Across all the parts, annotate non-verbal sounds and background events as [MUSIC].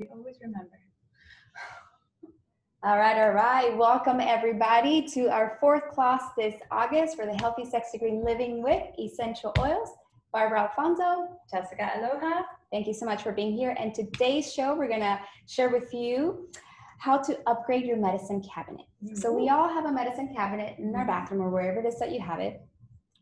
We always remember. [SIGHS] All right, all right. Welcome everybody to our fourth class this August for the Healthy Sexy Green Living with Essential Oils. Barbara Alfonzo, Jesicca Aloha. Thank you so much for being here. And today's show, we're gonna share with you how to upgrade your medicine cabinet. So we mm-hmm. all have a medicine cabinet in our bathroom or wherever it is that you have it.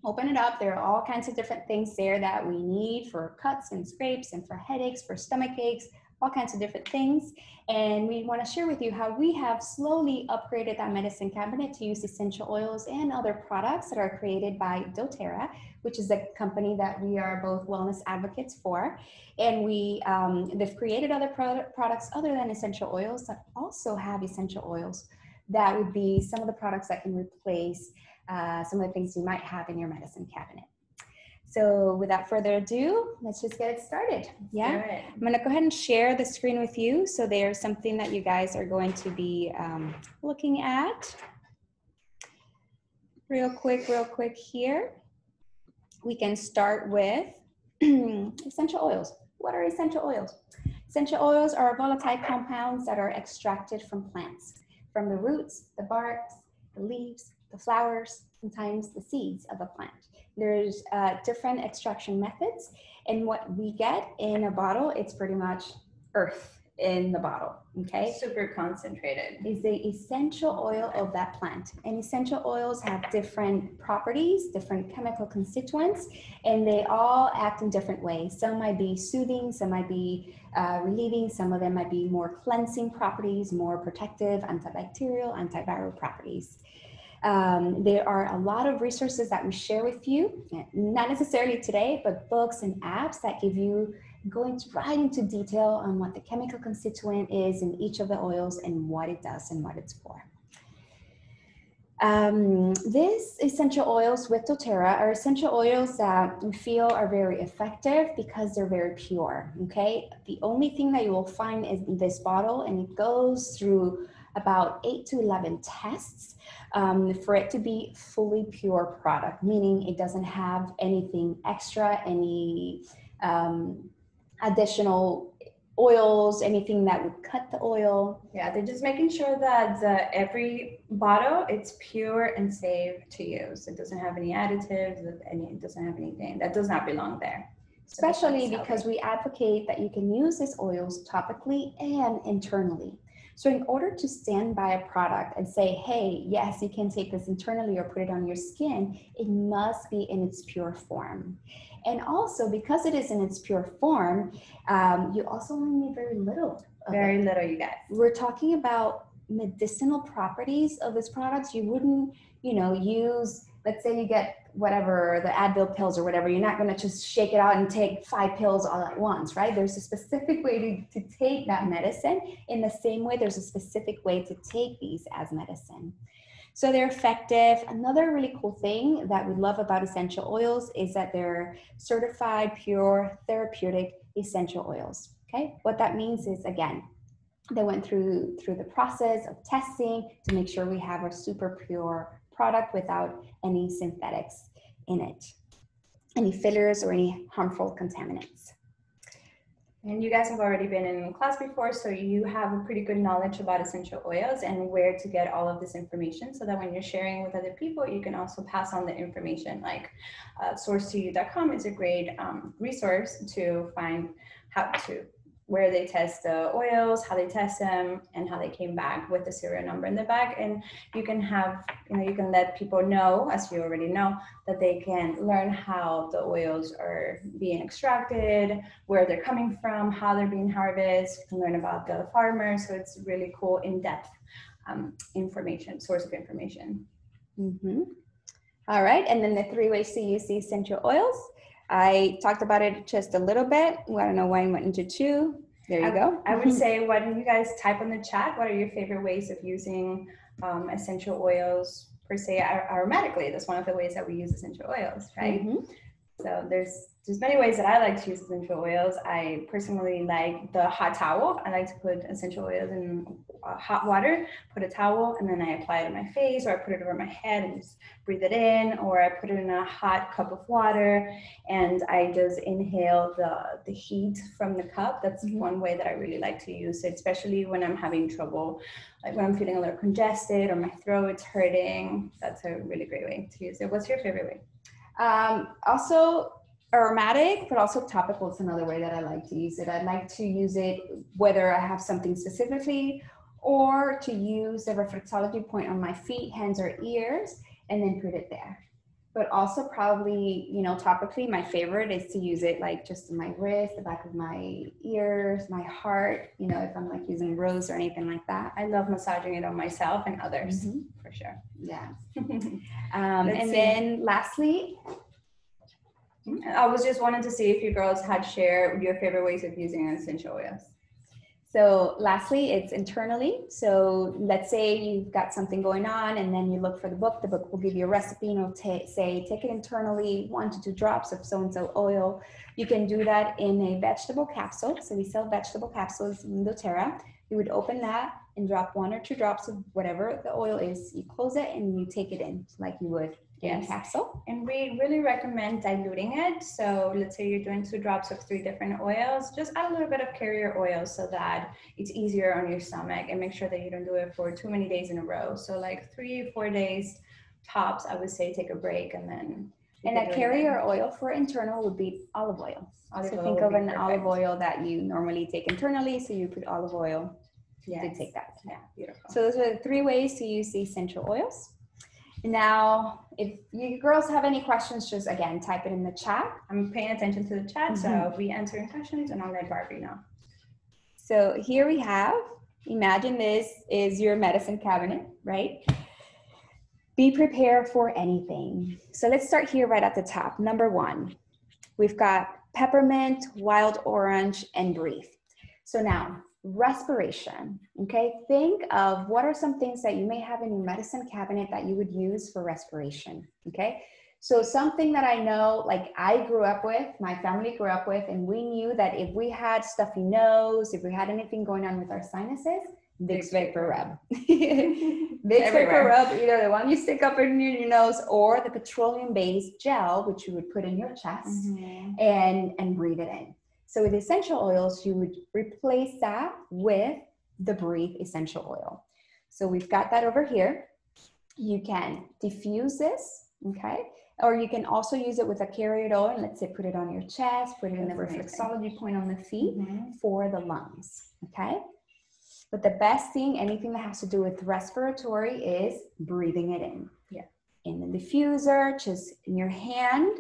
Open it up. There are all kinds of different things there that we need for cuts and scrapes and for headaches, for stomach aches, all kinds of different things. And we want to share with you how we have slowly upgraded that medicine cabinet to use essential oils and other products that are created by doTERRA, which is a company that we are both wellness advocates for. And we, um, they've created other pro- products other than essential oils that also have essential oils. That would be some of the products that can replace uh, some of the things you might have in your medicine cabinet. So without further ado, let's just get it started. Yeah. Right. I'm gonna go ahead and share the screen with you. So there's something that you guys are going to be um, looking at. Real quick, real quick here. We can start with [CLEARS THROAT] essential oils. What are essential oils? Essential oils are volatile compounds that are extracted from plants, from the roots, the barks, the leaves, the flowers, sometimes the seeds of a plant. There's uh, different extraction methods, and what we get in a bottle, it's pretty much earth in the bottle. Okay, Super concentrated. is the essential oil of that plant. And essential oils have different properties, different chemical constituents, and they all act in different ways. Some might be soothing, some might be uh, relieving, some of them might be more cleansing properties, more protective, antibacterial, antiviral properties. Um, there are a lot of resources that we share with you, not necessarily today, but books and apps that give you going right into detail on what the chemical constituent is in each of the oils and what it does and what it's for. Um, this essential oils with doTERRA are essential oils that we feel are very effective because they're very pure. Okay, the only thing that you will find is this bottle, and it goes through about eight to eleven tests um, for it to be fully pure product, meaning it doesn't have anything extra, any um, additional oils, anything that would cut the oil. Yeah, they're just making sure that the, every bottle it's pure and safe to use. It doesn't have any additives, any it doesn't have anything that does not belong there. Especially because we advocate that you can use these oils topically and internally. So, in order to stand by a product and say, hey, yes, you can take this internally or put it on your skin, it must be in its pure form. And also, because it is in its pure form, um, you also only need very little. Of it. very little, you guys. we're talking about medicinal properties of these products. You wouldn't, you know, use, let's say you get whatever, the Advil pills or whatever, you're not going to just shake it out and take five pills all at once, right? There's a specific way to, to take that medicine. In the same way, there's a specific way to take these as medicine. So they're effective. Another really cool thing that we love about essential oils is that they're certified pure therapeutic essential oils. Okay, what that means is again, they went through through the process of testing to make sure we have a super pure product without any synthetics in it, any fillers or any harmful contaminants. And you guys have already been in class before, so you have a pretty good knowledge about essential oils and where to get all of this information so that when you're sharing with other people, you can also pass on the information. Like uh, source2u.com is a great um, resource to find how to where they test the oils, how they test them, and how they came back with the serial number in the back. And you can have, you know, you can let people know, as you already know, that they can learn how the oils are being extracted, where they're coming from, how they're being harvested, you can learn about the farmers. So it's really cool, in-depth um, information, source of information. Mhm. All right, and then the three ways to use the essential oils. I talked about it just a little bit. I don't know why I went into two. There you go. I would [LAUGHS] say, why don't you guys type in the chat? What are your favorite ways of using um, essential oils per se ar- aromatically? That's one of the ways that we use essential oils, right? Mhm. So there's there's many ways that I like to use essential oils. I personally like the hot towel. I like to put essential oils in hot water, put a towel, and then I apply it on my face, or I put it over my head and just breathe it in, or I put it in a hot cup of water and I just inhale the the heat from the cup. That's Mhm. one way that I really like to use it, especially when I'm having trouble, like when I'm feeling a little congested or my throat's hurting. That's a really great way to use it. What's your favorite way? Um, also aromatic, but also topical is another way that I like to use it. I like to use it whether I have something specifically or to use the reflexology point on my feet, hands, or ears, and then put it there. But also probably, you know, topically, my favorite is to use it like just in my wrist, the back of my ears, my heart, you know, if I'm like using rose or anything like that. I love massaging it on myself and others Mhm. for sure. Yeah. [LAUGHS] Um, and see. then lastly, I was just wanting to see if you girls had shared your favorite ways of using essential oils. So lastly, it's internally. So let's say you've got something going on and then you look for the book. The book will give you a recipe and it'll ta- say, take it internally, one to two drops of so-and-so oil. You can do that in a vegetable capsule. So we sell vegetable capsules in doTERRA. You would open that and drop one or two drops of whatever the oil is. You close it and you take it in like you would Yes. capsule. And we really recommend diluting it. So let's say you're doing two drops of three different oils, just add a little bit of carrier oil so that it's easier on your stomach and make sure that you don't do it for too many days in a row. So like three, four days tops, I would say take a break and then. And a carrier oil for internal would be olive oil. Olive so oil think of an olive oil that you normally take internally. So you put olive oil to Yes. take that. Yeah, beautiful. So those are the three ways to use the essential oils. Now, if you girls have any questions, just again type it in the chat. I'm paying attention to the chat, so Mhm. I'll be answering questions and I'll let Barbie know. So here we have, imagine this is your medicine cabinet, right? Be prepared for anything. So let's start here right at the top. Number one, we've got peppermint, wild orange, and breathe. So now, respiration, okay? Think of what are some things that you may have in your medicine cabinet that you would use for respiration, okay? So something that I know, like I grew up with, my family grew up with, and we knew that if we had stuffy nose, if we had anything going on with our sinuses, Vicks Vapor Rub. [LAUGHS] Vicks Vapor Rub, either the one you stick up in your nose or the petroleum-based gel, which you would put in your chest Mhm. and and breathe it in. So with essential oils, you would replace that with the Breathe essential oil. So we've got that over here. You can diffuse this, okay? Or you can also use it with a carrier oil and let's say put it on your chest, put it in the reflexology point on the feet Mhm. for the lungs, okay? But the best thing, anything that has to do with respiratory, is breathing it in. Yeah. In the diffuser, just in your hand,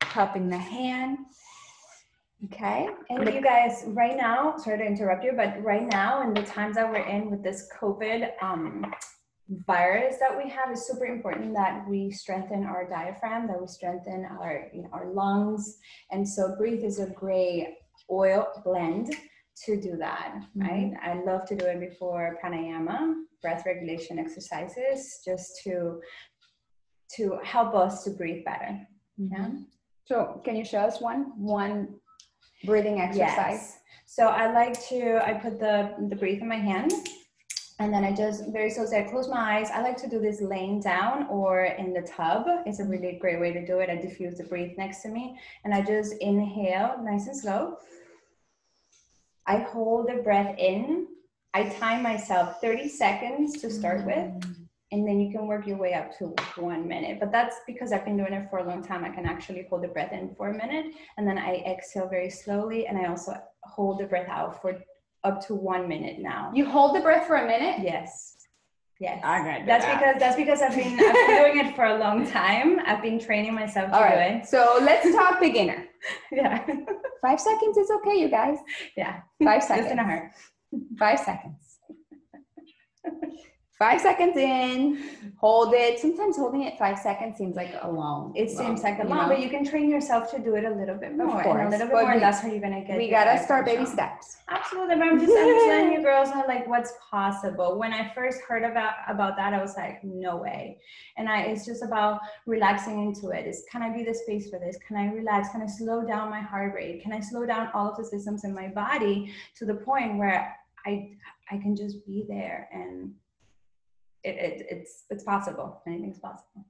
cupping the hand. Okay. And you guys, right now, sorry to interrupt you, but right now, in the times that we're in with this COVID um, virus that we have, it's super important that we strengthen our diaphragm, that we strengthen our you know, our lungs, and so breathe is a great oil blend to do that. Right? I love to do it before pranayama, breath regulation exercises, just to to help us to breathe better. Yeah. Mhm. So can you show us one one breathing exercise? Yes. So I like to, I put the, the breath in my hand and then I just very slowly, I close my eyes. I like to do this laying down or in the tub. It's a mm-hmm. really great way to do it. I diffuse the breath next to me and I just inhale nice and slow. I hold the breath in. I time myself 30 seconds to start with mm-hmm. And then you can work your way up to one minute. But that's because I've been doing it for a long time. I can actually hold the breath in for a minute, and then I exhale very slowly, and I also hold the breath out for up to one minute now. You hold the breath for a minute. Yes, yes. I Okay, That's because that's because I've been, I've been doing it for a long time. I've been training myself to All do right. So let's talk beginner. [LAUGHS] Yeah, Five seconds is okay, you guys. yeah. Five seconds. a seconds. heart. Five seconds. Five seconds in, hold it. Sometimes holding it five seconds seems like a long. It seems like a long, know? but you can train yourself to do it a little bit more. and course, a little bit more, we- that's how you're gonna get we gotta start baby down. steps. Absolutely, but I'm just understanding you [LAUGHS] girls are like what's possible. When I first heard about about that, I was like, no way. And I it's just about relaxing into it. Is can I be the space for this? Can I relax? Can I slow down my heart rate? Can I slow down all of the systems in my body to the point where I I can just be there and it, it it's it's possible. Anything's possible.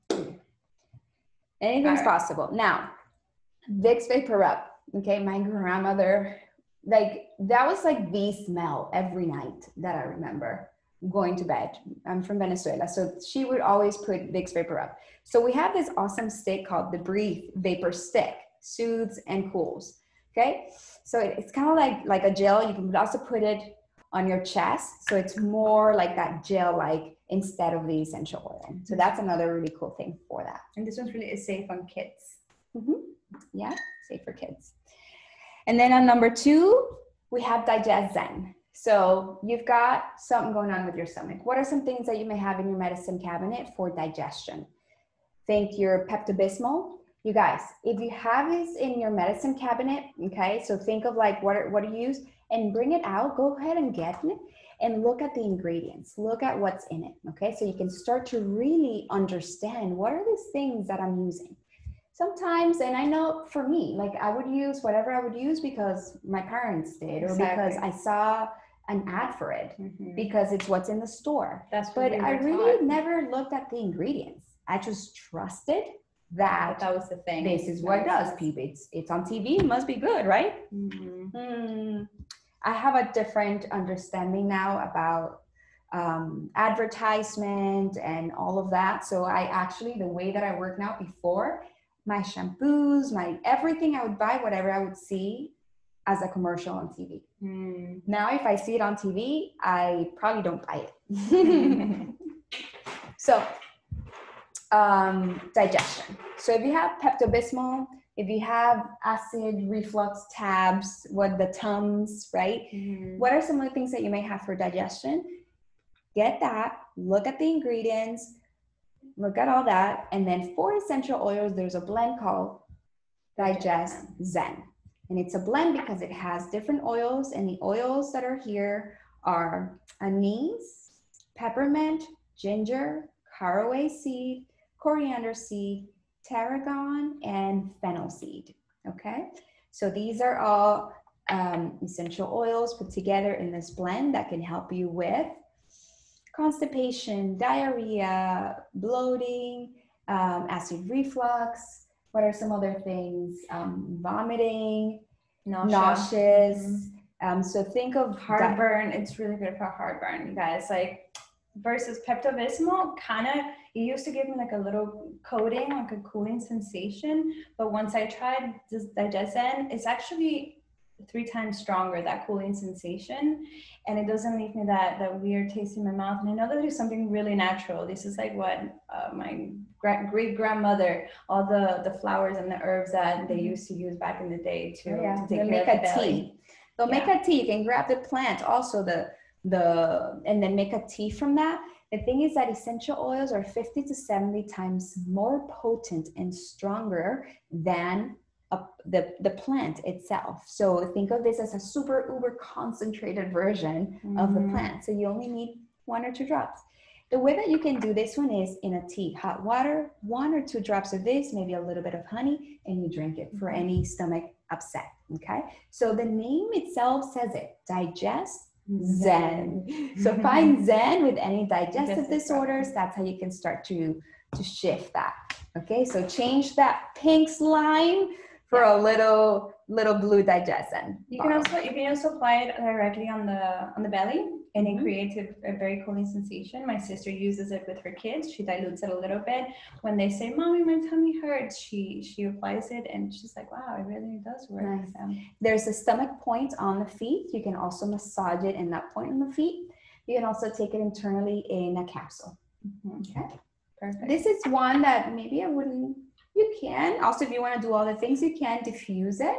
Anything's Alright. possible. Now, Vicks Vapor Rub. Okay, my grandmother, like that was like the smell every night that I remember going to bed. I'm from Venezuela, so she would always put Vicks Vapor Rub. So we have this awesome stick called the Breathe Vapor Stick, soothes and cools. Okay, so it- it's kind of like like a gel. You can also put it on your chest, so it's more like that gel-like instead of the essential oil. So mm-hmm. that's another really cool thing for that. And this one's really is safe on kids. Mm-hmm. Yeah, safe for kids. And then on number two, we have Digest Zen. So you've got something going on with your stomach. What are some things that you may have in your medicine cabinet for digestion? Think your Pepto Bismol. You guys, if you have this in your medicine cabinet, okay, so think of like what are, what do you use and bring it out. Go ahead and get it and look at the ingredients. Look at what's in it, okay? So you can start to really understand what are these things that I'm using sometimes and i know for me like i would use whatever i would use because my parents did or because i saw an ad for it because it's what's in the store That's what but we i really taught. never looked at the ingredients i just trusted that that was the thing. this is what it does people it's it's on tv it must be good right Mhm. Hmm. I have a different understanding now about um, advertisement and all of that. So I actually, the way that I work now, before my shampoos, my everything, I would buy whatever I would see as a commercial on TV. Mm. Now, if I see it on TV, I probably don't buy it. [LAUGHS] [LAUGHS] so, um, digestion. So if you have Pepto Bismol, if you have acid reflux tabs, what the Tums, right? Mhm. What are some of the things that you may have for digestion? Get that, look at the ingredients, look at all that. And then for essential oils, there's a blend called Digest Zen. And it's a blend because it has different oils, and the oils that are here are anise, peppermint, ginger, caraway seed, coriander seed, tarragon, and fennel seed. Okay, so these are all um, essential oils put together in this blend that can help you with constipation, diarrhea, bloating, um, acid reflux. What are some other things? Um, vomiting, Nausea. nauseous. Um, so think of di- heartburn it's really good for heartburn you guys like versus pepto-bismol kind of it used to give me like a little coating like a cooling sensation but once i tried this Digest Zen it's actually three times stronger that cooling sensation and it doesn't leave me that that weird taste in my mouth and i know that there's something really natural this is like what uh, my great grandmother all the the flowers and the herbs that they used to use back in the day to, yeah. to take They'll care make of the a belly. tea. They'll make a tea. You can grab the plant, also the the and then make a tea from that. The thing is that essential oils are 50 to 70 times more potent and stronger than a, the, the plant itself. So think of this as a super uber concentrated version of the Mhm. plant. So you only need one or two drops. The way that you can do this one is in a tea, hot water, one or two drops of this, maybe a little bit of honey, and you drink it for any stomach upset. Okay. So the name itself says it digest zen. Mm-hmm. So find mm-hmm. zen with any digestive disorders. That's how you can start to to shift that. Okay. So change that pink slime for a little little blue digestion. You can also you can also apply it directly on the on the belly, and it creates a, a very cooling sensation. My sister uses it with her kids. She dilutes it a little bit. When they say, "Mommy, my tummy hurts," she she applies it, and she's like, "Wow, it really does work." Nice. Um, There's a stomach point on the feet. You can also massage it in that point on the feet. You can also take it internally in a capsule. mhm. Okay. Perfect. This is one that maybe I wouldn't, you can. Also, if you want to do all the things, you can diffuse it.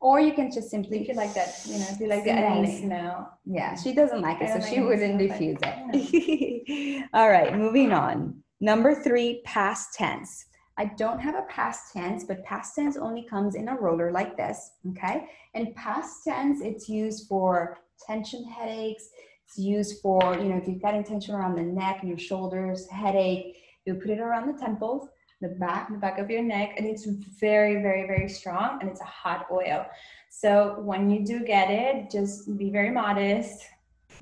Or you can just simply If you like that, you know, if you like the Nice. no. yeah, she doesn't like it, so don't she wouldn't diffuse it. [LAUGHS] All right, moving on. Number three, PastTense. I don't have a PastTense, but PastTense only comes in a roller like this, okay? And PastTense, it's used for tension headaches. It's used for, you know, if you've got tension around the neck and your shoulders, headache, you put it around the temples, the back, the back of your neck and it's very very very strong and it's a hot oil. So when you do get it just be very modest.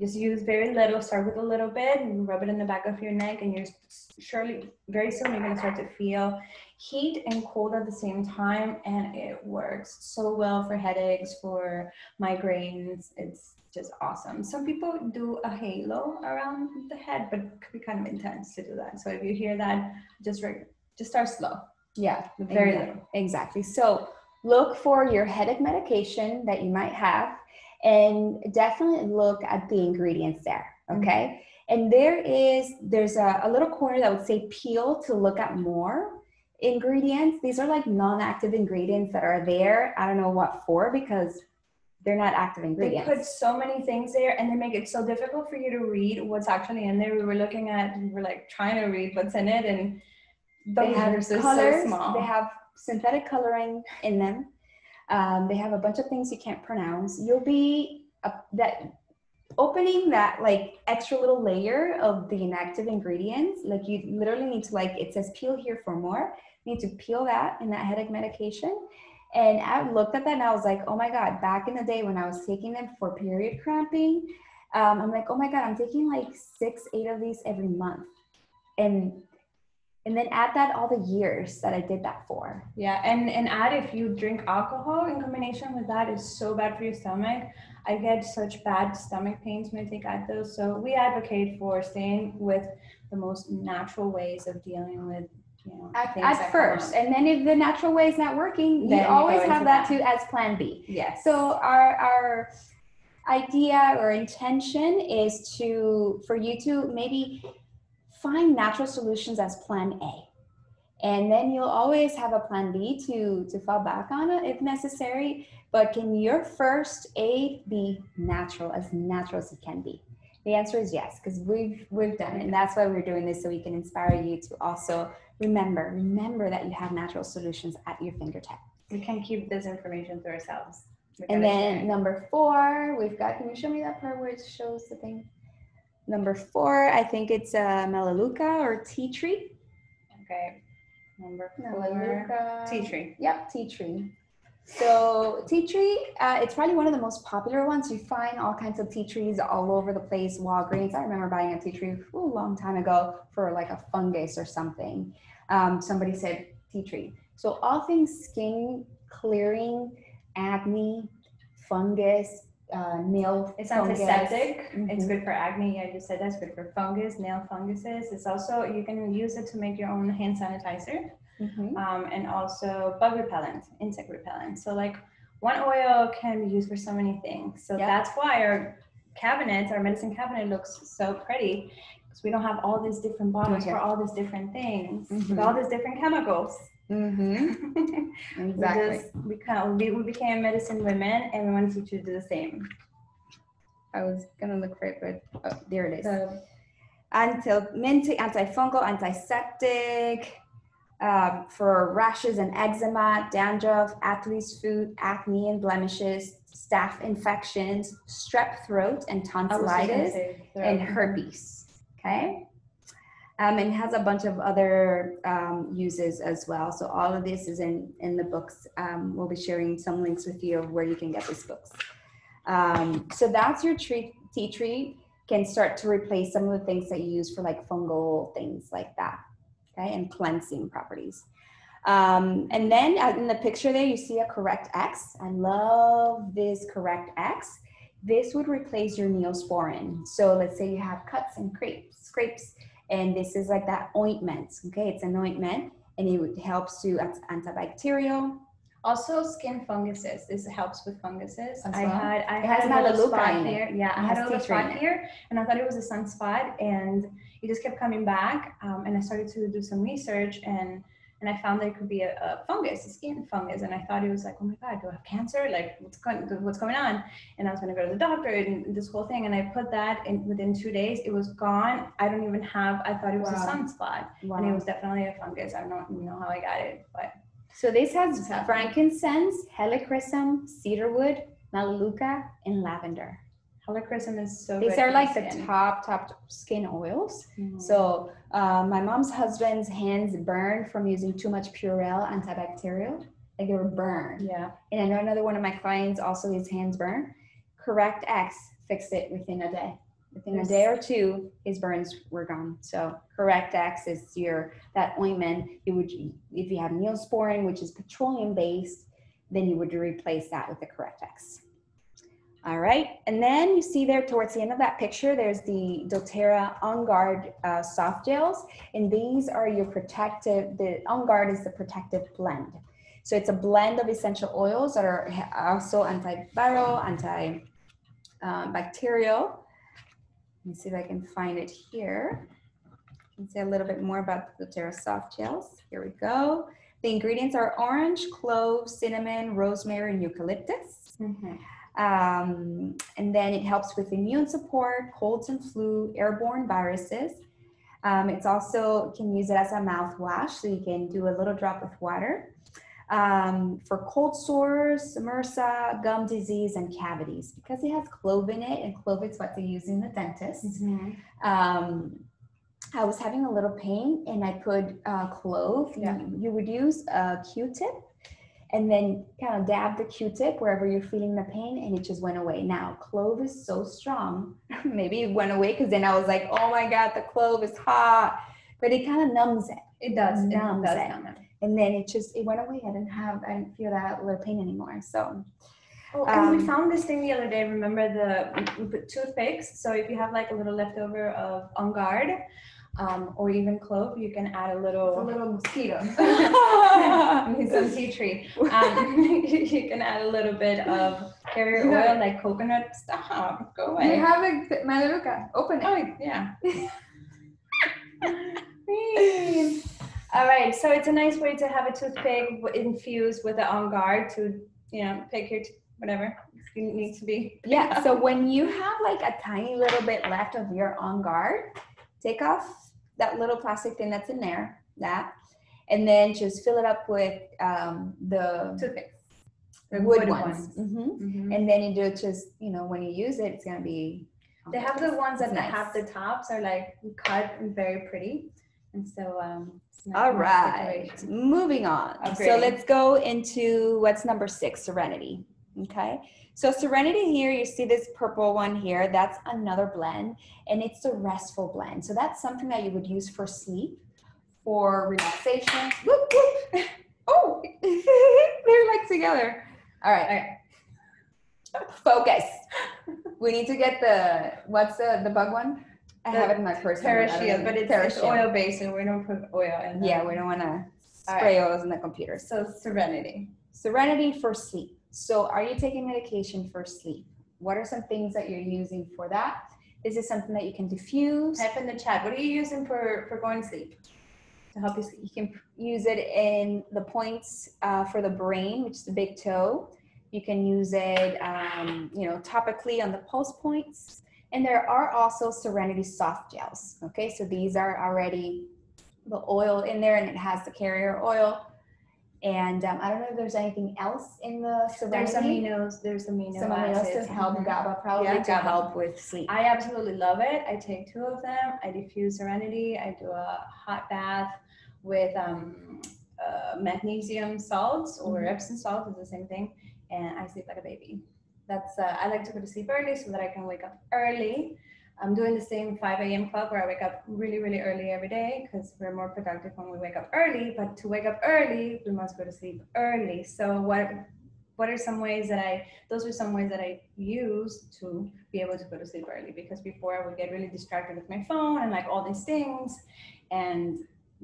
Just use very little start with a little bit and rub it in the back of your neck and you're surely very soon you're going to start to feel heat and cold at the same time and it works so well for headaches for migraines. It's just awesome. Some people do a halo around the head but it could be kind of intense to do that. So if you hear that just just start slow yeah, very exactly. little. Exactly. So look for your headache medication that you might have and definitely look at the ingredients there. Mm-hmm. Okay. And there is, there's a, a little corner that would say peel to look at more ingredients. These are like non-active ingredients that are there. I don't know what for because they're not active ingredients. They put so many things there and they make it so difficult for you to read what's actually in there. We were looking at, we were like trying to read what's in it and they have colors, so they have synthetic coloring in them. Um, they have a bunch of things you can't pronounce. You'll be uh, that opening that like extra little layer of the inactive ingredients. Like you literally need to like it says peel here for more. You need to peel that in that headache medication. And I looked at that and I was like, oh my god! Back in the day when I was taking them for period cramping, um, I'm like, oh my god, I'm taking like six, eight of these every month, and and then add that all the years that I did that for. yeah, and and add if you drink alcohol in combination with that is so bad for your stomach. I get such bad stomach pains when I take Advil. So we advocate for staying with the most natural ways of dealing with, you know, At, at first, and then if the natural way is not working, Then you always have that that. too as Plan B. Yes. So our our idea or intention is to for you to maybe find natural solutions as Plan A. And then you'll always have a plan B to, to fall back on it if necessary. But can your first A be natural, as natural as it can be? The answer is yes, because we've we've done it, and that's why we're doing this so we can inspire you to also remember remember that you have natural solutions at your fingertip. we can keep this information to ourselves. We And then number four, we've got. Can you show me that part where it shows the thing? Number four, I think it's a melaleuca or tea tree. Okay. Number four. Melaleuca. Tea tree. Yep, tea tree. So tea tree, uh, it's probably one of the most popular ones. You find all kinds of tea trees all over the place. Walgreens. I remember buying a tea tree a long time ago for like a fungus or something. Um, somebody said tea tree. So all things skin clearing, acne, fungus, uh, nail. It's fungus. antiseptic. It's Mhm. good for acne. I just said that's good for fungus, nail funguses. It's also you can use it to make your own hand sanitizer, Mhm. um, and also bug repellent, insect repellent. So like one oil can be used for so many things. So Yeah. that's why our cabinet, our medicine cabinet, looks so pretty because we don't have all these different bottles for all these different things with all these different chemicals. Mhm. [LAUGHS] we Exactly. just become we, we became medicine women and we wanted you to do the same. I was gonna look for it, but oh, there it is. So anti-minty, antifungal, antiseptic, um, for rashes and eczema, dandruff, athlete's foot, acne and blemishes, staph infections, strep throat and I was just gonna tonsillitis, and herpes. Okay. Um, and has a bunch of other um, uses as well. So all of this is in in the books. Um, we'll be sharing some links with you of where you can get these books. Um, so that's your tree, tea tree can start to replace some of the things that you use for like fungal things like that. Okay, and cleansing properties. Um, and then in the picture there, you see a correct X. I love this correct X. This would replace your neosporin. So let's say you have cuts and crepes, scrapes, and this is like that ointment. Okay, it's an ointment, and it helps to it's antibacterial. Also, skin funguses. This helps with funguses. As I well? had I It had a little spot here. Yeah, I It had has a little spot here, and I thought it was a sunspot, and it just kept coming back. Um, and I started to do some research, and and I found that it could be a, a fungus, a skin fungus, and I thought it was like, oh my god, do I have cancer? Like what's going what's going on? And I was gonna go to the doctor and this whole thing, and I put that in within two days, it was gone. I don't even have. I thought it was Wow. a sunspot, and it was definitely a fungus. I don't even know how I got it, but So this has frankincense, helichrysum, cedarwood, melaleuca, and lavender. Helichrysum is so. These are like the skin. top top skin oils. Mhm. So uh, my mom's husband's hands burned from using too much Purell antibacterial. Like they were burned. yeah, And I know another one of my clients also his hands burned. Correct X fixed it within a day. Within a day or two, his burns were gone. So Correct X is your that ointment. You would if you have Neosporin, which is petroleum based, then you would replace that with the Correct X. All right, and then you see there towards the end of that picture, there's the doTERRA On Guard uh, soft gels, and these are your protective. The On Guard is the protective blend. So it's a blend of essential oils that are also antiviral, antibacterial. Let me see if I can find it here. You can say a little bit more about the doTERRA soft gels. Here we go. The ingredients are orange, clove, cinnamon, rosemary, and eucalyptus. Mhm. Um, and then it helps with immune support, colds and flu, airborne viruses. Um, it's also you can use it as a mouthwash, so you can do a little drop with water. Um, for cold sores, MRSA, gum disease, and cavities, because it has clove in it, and clove is what they use in the dentist. Mhm. Um, I was having a little pain, and I put uh, clove. Yeah. You, you would use a Q-tip, and then kind of dab the Q-tip wherever you're feeling the pain, and it just went away. Now, clove is so strong. [LAUGHS] Maybe it went away because then I was like, oh my God, the clove is hot. But it kind of numbs it. It does. It Numbs does it. numb it. And then it just, it went away. I didn't have, I didn't feel that little pain anymore. So, Oh, and we Um, found this thing the other day. Remember the we put toothpicks? So if you have like a little leftover of On Guard, um, or even clove, you can add a little. a little mosquito. [LAUGHS] [LAUGHS] Some tea tree. [LAUGHS] Um, you can add a little bit of carrier oil, like coconut. Stop. Go away. We have it, Melaleuca. Open Oh yeah. All right, so it's a nice way to have a toothpick infused with the On Guard to, you know, pick your t- whatever you need to be. Yeah. So when you have like a tiny little bit left of your on guard, take off that little plastic thing that's in there, that, and then just fill it up with um, the Toothpicks. The wood, wood ones. ones. Mhm. Mhm. And then you do it just, you know, when you use it, it's gonna be. They have the ones that It's have the tops are like cut and very pretty, and so um. nice All nice right, moving on. So let's go into what's number six, Serenity. Okay, so Serenity here, you see this purple one here, that's another blend, and it's a restful blend. So that's something that you would use for sleep, for relaxation. Whoop, whoop. [LAUGHS] Oh, [LAUGHS] they're like together. All right, Okay. focus. We need to get the, what's the, the bug one? I The have it in my purse. TerraShield, but it's, it's TerraShield. oil based, and we don't put oil in. Yeah, we don't want to All spray oils in the computer. So Serenity. Serenity for sleep. So are you taking medication for sleep? What are some things that you're using for that? Is it something that you can diffuse? Type in the chat. What are you using for for going to sleep? To help you sleep. You can use it in the points uh, for the brain, which is the big toe. You can use it, um, you know, topically on the pulse points. And there are also Serenity soft gels. Okay, so these are already the oil in there, and it has the carrier oil. And um, I don't know if there's anything else in the There's Serenity. aminos. There's amino Some amino acids. to help. GABA, probably Yeah, to GABA. help with sleep. I absolutely love it. I take two of them. I diffuse Serenity. I do a hot bath with um, uh, magnesium salts or Mhm. Epsom salt is the same thing, and I sleep like a baby. That's uh, I like to go to sleep early so that I can wake up early. I'm doing the same 5 a.m. club where I wake up really, really early every day because we're more productive when we wake up early. But to wake up early, we must go to sleep early. So what what are some ways that I those are some ways that I use to be able to go to sleep early because before I would get really distracted with my phone and like all these things and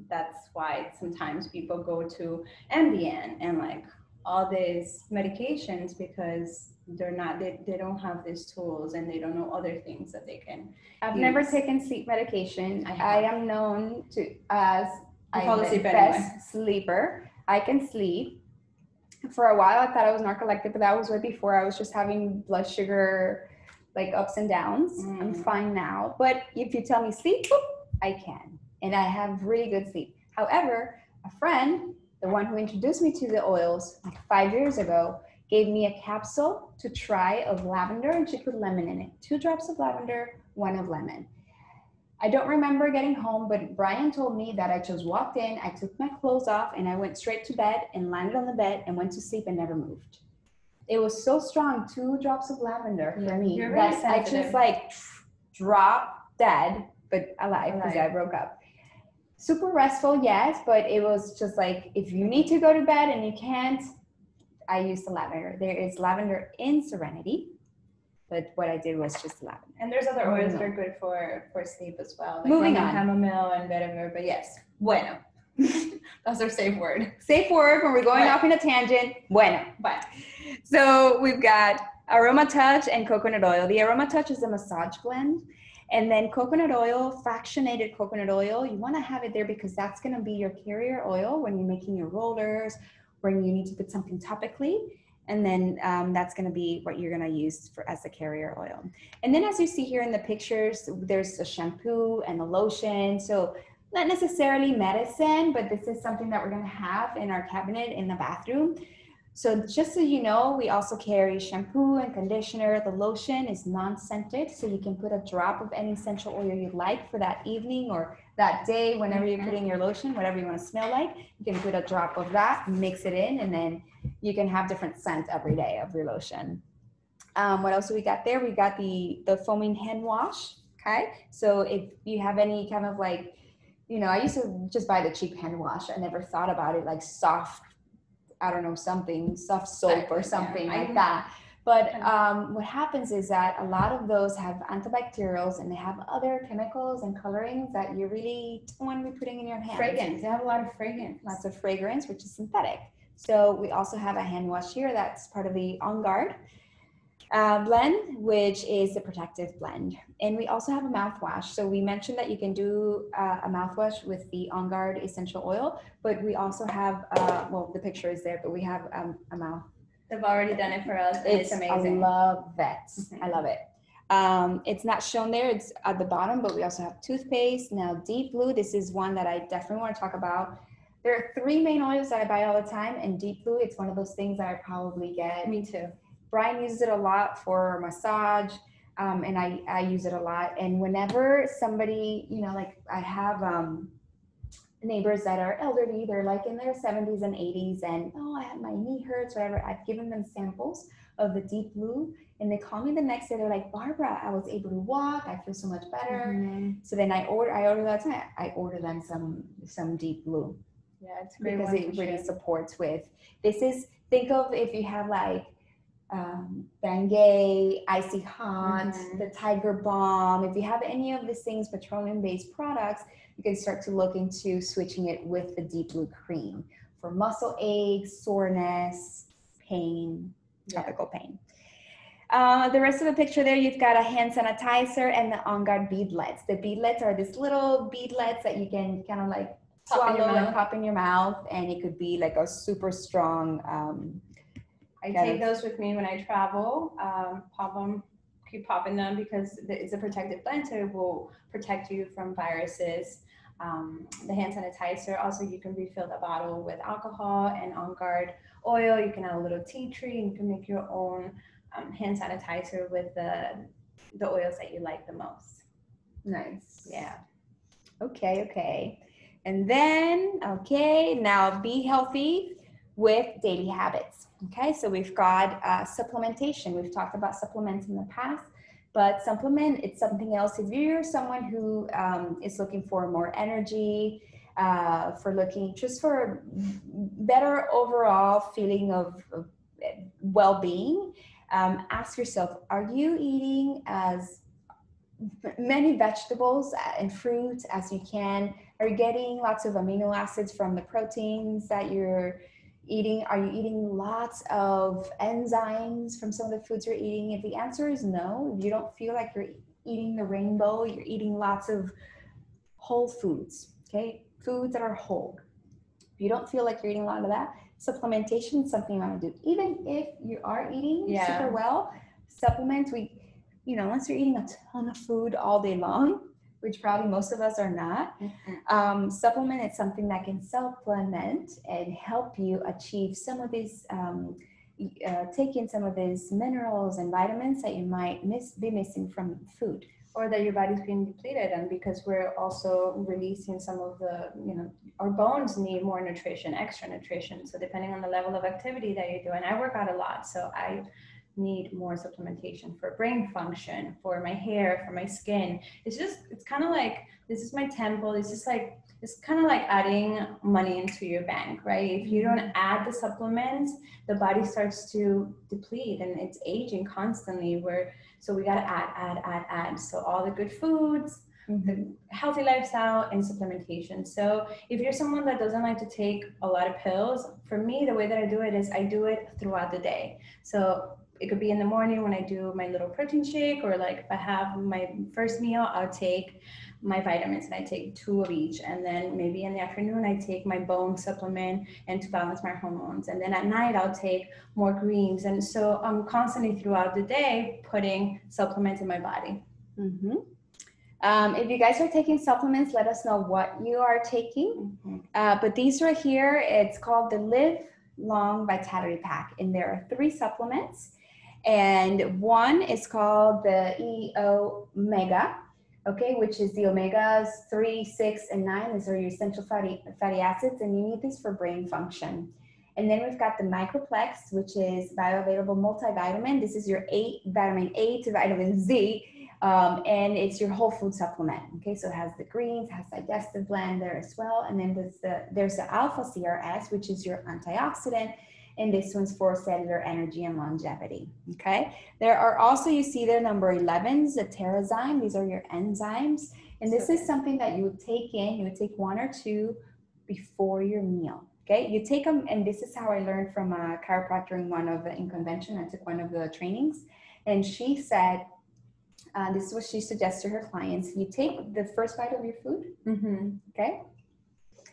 that's why sometimes people go to Ambien and like all these medications because they're not they, they don't have these tools and they don't know other things that they can I've use. never taken sleep medication. I I, am known to as You fall I'm asleep best anyway. sleeper. I can sleep. For a while, I thought I was narcoleptic, but that was way before. I was just having blood sugar like ups and downs. I'm Mm. fine now. But if you tell me sleep, I can. And I have really good sleep. However, a friend, the one who introduced me to the oils like five years ago, gave me a capsule to try of lavender and she put lemon in it. Two drops of lavender, one of lemon. I don't remember getting home, but Brian told me that I just walked in, I took my clothes off, and I went straight to bed and landed on the bed and went to sleep and never moved. It was so strong, two drops of lavender for me you're that I just like dropped dead, but alive because I broke up. Super restful, yes, but it was just like if you need to go to bed and you can't, I used the lavender. There is lavender in Serenity, but what I did was just lavender. And there's other oils that are mm-hmm. good for for sleep as well. Like Moving on. chamomile and vetiver. But yes, bueno. [LAUGHS] That's our safe word. Safe word when we're going Right. off in a tangent. Bueno. But So we've got Aroma Touch and coconut oil. The Aroma Touch is a massage blend. And then coconut oil, fractionated coconut oil, you want to have it there because that's going to be your carrier oil when you're making your rollers, when you need to put something topically. And then um, that's going to be what you're going to use for as a carrier oil. And then as you see here in the pictures, there's a shampoo and a lotion. So not necessarily medicine, but this is something that we're going to have in our cabinet in the bathroom. So just so you know, we also carry shampoo and conditioner. The lotion is non-scented, so you can put a drop of any essential oil you like for that evening or that day, whenever you're putting your lotion, whatever you want to smell like. You can put a drop of that, mix it in, and then you can have different scents every day of your lotion. Um, what else do we got there? We got the the foaming hand wash. Okay, so if you have any kind of like, you know, I used to just buy the cheap hand wash. I never thought about it like soft I don't know, something, soft soap or something I like know. But um, what happens is that a lot of those have antibacterials and they have other chemicals and colorings that you really don't want to be putting in your hands. fragrance. They have a lot of fragrance. Lots of fragrance, which is synthetic. So we also have a hand wash here that's part of the On Guard uh, blend, which is the protective blend. And we also have a mouthwash. So we mentioned that you can do uh, a mouthwash with the On Guard essential oil, but we also have, uh, well, the picture is there, but we have um, a mouth. They've already done it for us. And it's, amazing. I love that. Mhm. I love it. Um, it's not shown there. It's at the bottom, but we also have toothpaste. Now, Deep Blue. This is one that I definitely want to talk about. There are three main oils that I buy all the time, and Deep Blue. It's one of those things that I probably get. Me too. Brian uses it a lot for massage, um, and I, I use it a lot. And whenever somebody, you know, like I have um, neighbors that are elderly, they're like in their 70s and 80s, and oh, I have my knee hurts, whatever. I've given them samples of the deep blue, and they call me the next day. They're like, Barbara, I was able to walk. I feel so much better. Mhm. So then I order, I order that time. I order them some some deep blue Yeah, it's great because it really share. supports with this is think of if you have like um, Bengay, Icy Hot, Mhm. the Tiger Balm. If you have any of these things, petroleum-based products, you can start to look into switching it with the Deep Blue Cream for muscle aches, soreness, pain, Yeah. topical pain. Uh, the rest of the picture there, you've got a hand sanitizer and the On Guard beadlets. The beadlets are these little beadlets that you can kind of like Pop in your swallow and mouth. pop in your mouth, and it could be like a super strong. Um, I Got take it. those with me when I travel. Um, pop them, keep popping them because it's a protective blend, so it will protect you from viruses. Um, the hand sanitizer, also you can refill the bottle with alcohol and on guard oil. You can add a little tea tree and you can make your own um, hand sanitizer with the the oils that you like the most. nice. Yeah. Okay. Okay. And then, okay, now be healthy with daily habits. Okay, so we've got uh, supplementation. We've talked about supplements in the past, but supplement it's something else. If you're someone who um, is looking for more energy, uh, for looking just for a better overall feeling of, of well-being, um, ask yourself: Are you eating as many vegetables and fruit as you can? Are you getting lots of amino acids from the proteins that you're eating? Are you eating lots of enzymes from some of the foods you're eating? If the answer is no, if you don't feel like you're eating the rainbow, you're eating lots of whole foods, okay? foods that are whole. If you don't feel like you're eating a lot of that, supplementation is something you want to do. Even if you are eating Yeah. super well, supplements, we, you know, unless you're eating a ton of food all day long, which probably most of us are not, um, supplement is something that can supplement and help you achieve some of these, um, uh, take in some of these minerals and vitamins that you might miss, be missing from food. or that your body's being depleted and because we're also releasing some of the you know our bones need more nutrition extra nutrition so depending on the level of activity that you're doing i work out a lot so i need more supplementation for brain function for my hair for my skin it's just it's kind of like this is my temple it's just like it's kind of like adding money into your bank right if you don't mm-hmm. add the supplements the body starts to deplete and it's aging constantly where so we got to add, add, add, add. So all the good foods, the mm-hmm. healthy lifestyle, and supplementation. So if you're someone that doesn't like to take a lot of pills, for me, the way that I do it is I do it throughout the day. So it could be in the morning when I do my little protein shake, or like if I have my first meal, I'll take my vitamins and I take two of each. And then maybe in the afternoon, I take my bone supplement and to balance my hormones. And then at night, I'll take more greens. And so I'm constantly throughout the day putting supplements in my body. hmm Um, if you guys are taking supplements, let us know what you are taking. Uh, but these right here, it's called the Live Long Vitality Pack, and there are three supplements. And one is called the EO Mega, okay, which is the omegas three, six, and nine. These are your essential fatty, fatty acids, and you need these for brain function. And then we've got the Microplex, which is bioavailable multivitamin. This is your eight vitamin A to vitamin Z, um, and it's your whole food supplement. Okay, so it has the greens, has digestive blend there as well, and then there's the there's the Alpha CRS, which is your antioxidant, and this one's for cellular energy and longevity. Okay, there are also you see there number 11s, the Terrazyme. These are your enzymes, and this is something that you would take in. You would take one or two before your meal. Okay, you take them, and this is how I learned from a chiropractor in one of the in convention. I took one of the trainings, and she said, uh, this is what she suggests to her clients: you take the first bite of your food, Mm-hmm. okay,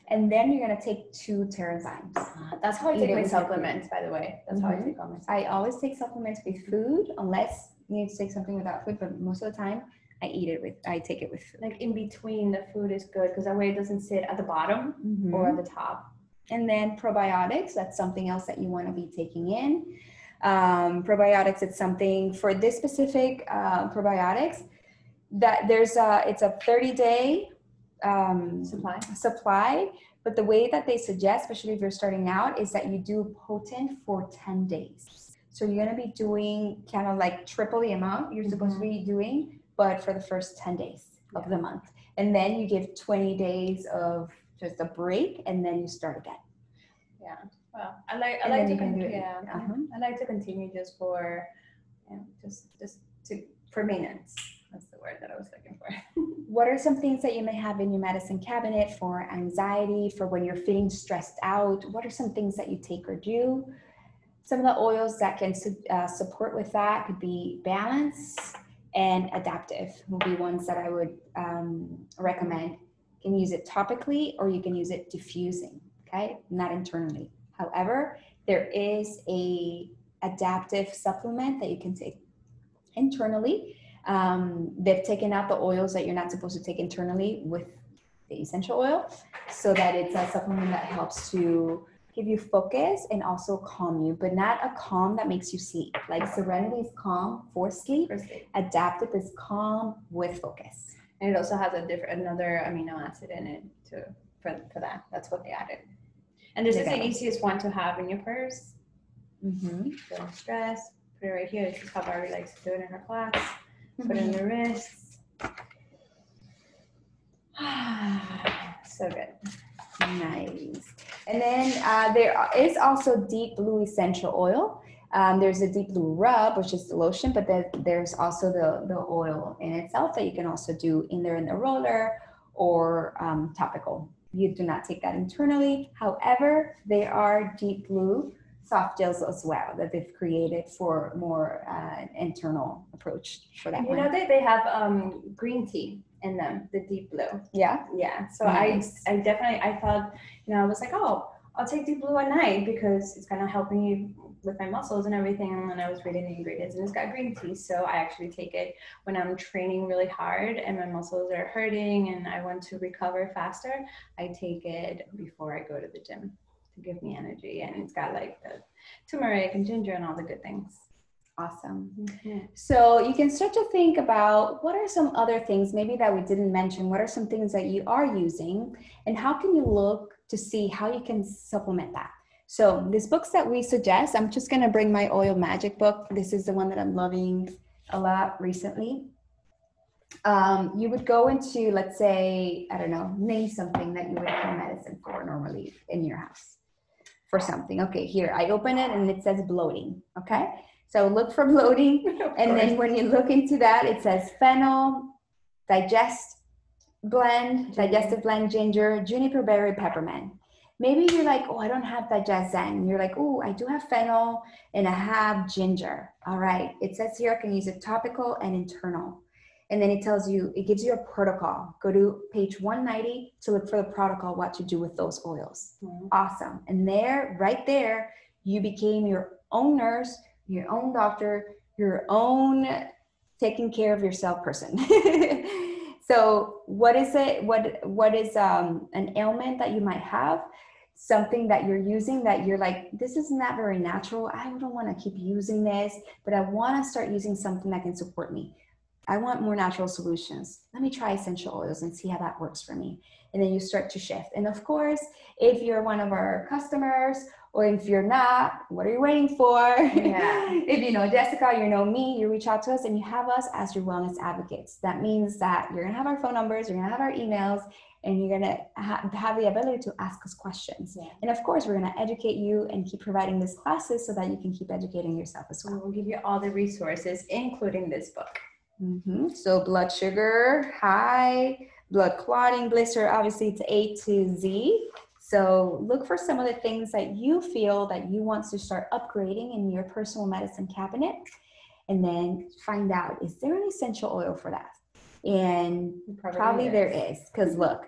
and then you're gonna take two Terrazymes. That's how I take my supplements, by the way. That's how I Mhm. take all my supplements. I always take supplements with food, unless you need to take something without food. But most of the time, I eat it with. I take it with food. Like in between, the food is good because that way it doesn't sit at the bottom Mm-hmm. or at the top. And then probiotics, that's something else that you want to be taking in. Um, probiotics, it's something for this specific uh, probiotics that there's a, it's a 30 day um, Supply. supply. But the way that they suggest, especially if you're starting out, is that you do potent for 10 days. So you're going to be doing kind of like triple the amount you're supposed to be doing, but for the first 10 days of the month. And then you give 20 days of just a break and then you start again. Yeah. Well, I like I like to you can con- do it. yeah, Uh-huh. I like to continue just for you know, just just to for maintenance. The word that I was looking for. [LAUGHS] What are some things that you may have in your medicine cabinet for anxiety, for when you're feeling stressed out? What are some things that you take or do? Some of the oils that can uh, support with that could be balance and Adaptiv, will be ones that I would um, recommend. You can use it topically or you can use it diffusing, okay? Not internally. However, there is a Adaptiv supplement that you can take internally um, they've taken out the oils that you're not supposed to take internally with the essential oil so that it's a supplement that helps to give you focus and also calm you but not a calm that makes you sleep like serenity is calm for sleep Firstly. Adaptiv is calm with focus And it also has a different another amino acid in it to for, for that. That's what they added. And this They is the it. easiest one to have in your purse. mm-hmm. Don't stress. Put it right here. This is how Barbie likes to do it in her class. Put in the wrists. [SIGHS] so good. Nice. And then uh, there is also deep blue essential oil. Um, there's a deep blue rub, which is the lotion, but then there's also the, the oil in itself that you can also do in there in the roller or um, topical. You do not take that internally. However, they are deep blue soft gels as well that they've created for more uh, internal approach for that And you one. know that they have um, green tea. in them, the deep blue. Yeah. Yeah. So Nice. I I definitely I thought, you know, I was like, oh, I'll take deep blue at night because it's of helping me with my muscles and everything. And then I was reading the ingredients and it's got green tea. So I actually take it when I'm training really hard and my muscles are hurting and I want to recover faster. I take it before I go to the gym to give me energy. And it's got like the turmeric and ginger and all the good things. Awesome. So you can start to think about what are some other things maybe that we didn't mention. What are some things that you are using, and how can you look to see how you can supplement that? So these books that we suggest, I'm just gonna bring my oil magic book. This is the one that I'm loving a lot recently. Um, you would go into, let's say, I don't know, name something that you would have medicine for normally in your house for something. Okay, here I open it and it says bloating. Okay, so look for bloating. [LAUGHS] And then when you look into that, it says fennel, digest blend, digestive blend, ginger, juniper berry, peppermint. Maybe you're like, oh, I don't have Digest Zen. You're like, oh, I do have fennel and I have ginger. All right. It says here I can use it topical and internal. And then it tells you, it gives you a protocol. Go to page 190 to look for the protocol, what to do with those oils Mhm. awesome. And there, right there, you became your own nurse, your own doctor, your own taking care of yourself person. [LAUGHS] so, what is it? What what is um, an ailment that you might have? Something that you're using that you're like, this is not very natural. I don't want to keep using this, but I want to start using something that can support me. I want more natural solutions. Let me try essential oils and see how that works for me. And then you start to shift. And of course, if you're one of our customers or if you're not, what are you waiting for? Yeah. [LAUGHS] if you know Jesicca, you know me, you reach out to us and you have us as your wellness advocates. That means that you're gonna have our phone numbers, you're gonna have our emails, and you're gonna ha- have the ability to ask us questions. Yeah. And of course, we're gonna educate you and keep providing these classes so that you can keep educating yourself as So well. we'll give you all the resources, including this book. Hmm So blood sugar high, blood clotting, blister, obviously it's A to Z. So look for some of the things that you feel that you want to start upgrading in your personal medicine cabinet, and then find out is there an essential oil for that? And probably there is, because look,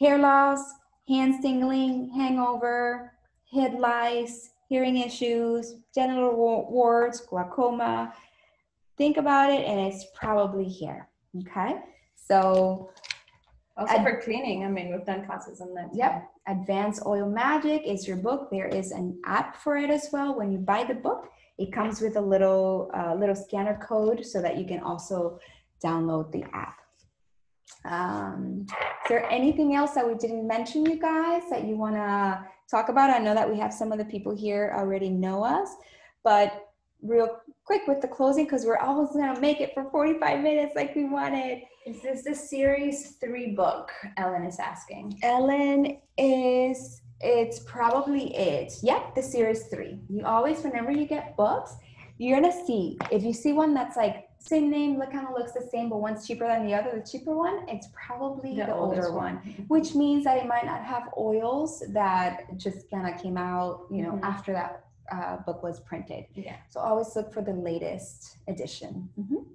hair loss, hand tingling, hangover, head lice, hearing issues, genital wa- warts, glaucoma. Think about it, and it's probably here. Okay, so Also Ad- for cleaning, I mean, we've done classes on that. Yep. Advanced Oil Magic is your book. There is an app for it as well. When you buy the book, it comes with a little uh, little scanner code so that you can also download the app. Um, is there anything else that we didn't mention, you guys, that you want to talk about? I know that we have some of the people here already know us, but real quick with the closing because we're almost going to make it for 45 minutes like we wanted. Is this the series three book? Ellen is asking. Ellen is it's probably it. Yep, the series three. You always, whenever you get books, you're gonna see if you see one that's like same name, look kind of looks the same, but one's cheaper than the other. The cheaper one, it's probably the, older oldest one, which means that it might not have oils that just kind of came out, you know, Mhm. after that uh, book was printed. Yeah. So always look for the latest edition. Mhm.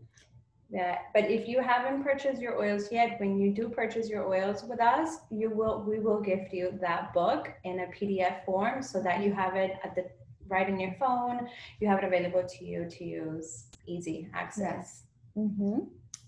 Yeah, but if you haven't purchased your oils yet, when you do purchase your oils with us, you will we will gift you that book in a PDF form so that you have it at the right in your phone. You have it available to you to use, easy access. Mm-hmm.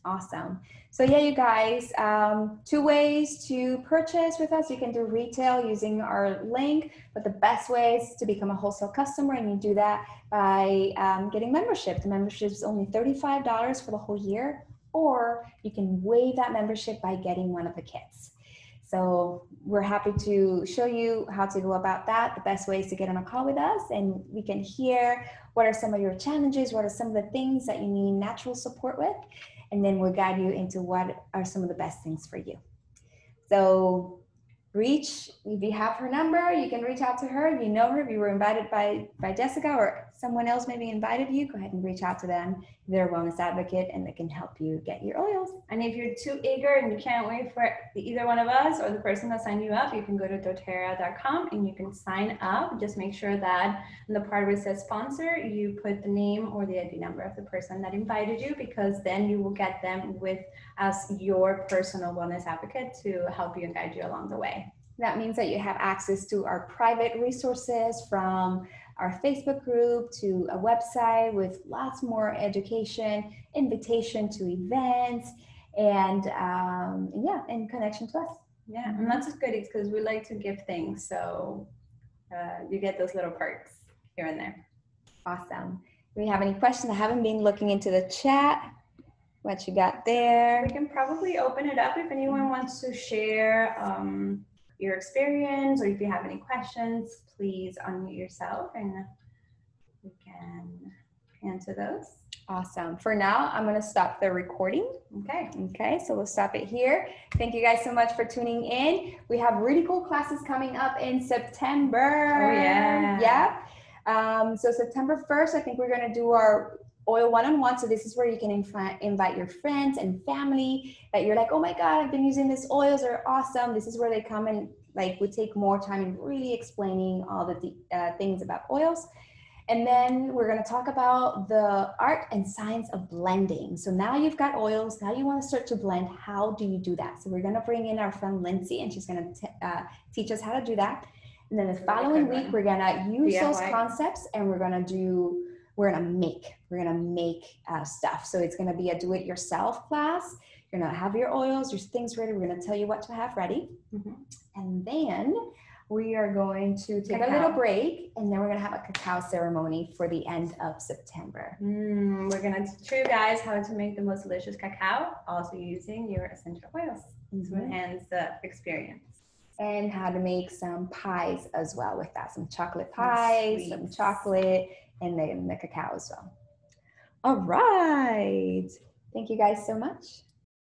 Awesome. So yeah, you guys, um, two ways to purchase with us. You can do retail using our link, but the best way is to become a wholesale customer, and you do that by um, getting membership. The membership is only thirty-five dollars for the whole year, or you can waive that membership by getting one of the kits. So we're happy to show you how to go about that. The best way is to get on a call with us, and we can hear what are some of your challenges, what are some of the things that you need natural support with, and then we'll guide you into what are some of the best things for you. So reach if you have her number, you can reach out to her. If you know her, if you were invited by by Jesicca or someone else maybe invited you, go ahead and reach out to them. They're a wellness advocate and they can help you get your oils. And if you're too eager and you can't wait for either one of us or the person that signed you up, you can go to doterra.com and you can sign up. Just make sure that in the part where it says sponsor, you put the name or the ID number of the person that invited you because then you will get them with as your personal wellness advocate to help you and guide you along the way. That means that you have access to our private resources from our Facebook group to a website with lots more education, invitation to events, and um, yeah, and connection to us. Yeah, and that's good because we like to give things, so uh, you get those little perks here and there. Awesome. Do we have any questions? I haven't been looking into the chat. What you got there? We can probably open it up if anyone wants to share um, your experience or if you have any questions, please unmute yourself and we can answer those. Awesome. For now, I'm going to stop the recording. Okay. Okay, so we'll stop it here. Thank you guys so much for tuning in. We have really cool classes coming up in September. Oh, yeah. Yeah. Um, so September 1st, I think we're going to do our oil one-on-one. So this is where you can invi- invite your friends and family that you're like, oh my God, I've been using these oils are awesome. This is where they come and like we take more time in really explaining all the uh, things about oils. And then we're going to talk about the art and science of blending. So now you've got oils, now you want to start to blend. How do you do that? So we're going to bring in our friend Lindsay and she's going to uh, teach us how to do that. And then the following week, we're going to use those concepts and we're going to do, we're going to make, we're going to make uh, stuff. So it's going to be a do it yourself class. You're to have your oils, your things ready. We're going to tell you what to have ready. Mm-hmm. And then we are going to take cacao. a little break and then we're going to have a cacao ceremony for the end of September. Mm, we're going to teach you guys how to make the most delicious cacao, also using your essential oils mm-hmm. to enhance the experience. And how to make some pies as well with that some chocolate pies, some chocolate, and then the cacao as well. All right. Thank you guys so much.